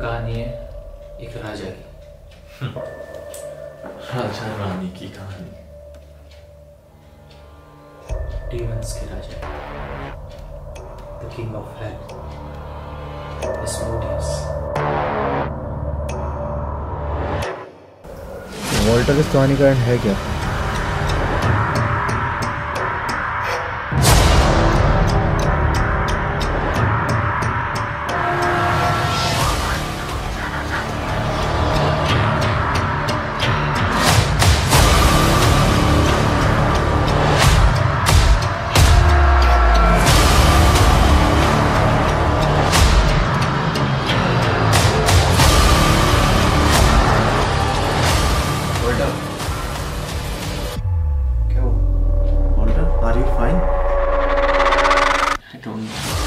कहानी है एक राजा की। हम्म। राजा रानी की कहानी। डेमंस के राजा। The king of hell Asmodeus Walter इस कहानी का एंड है क्या? Fine? I don't know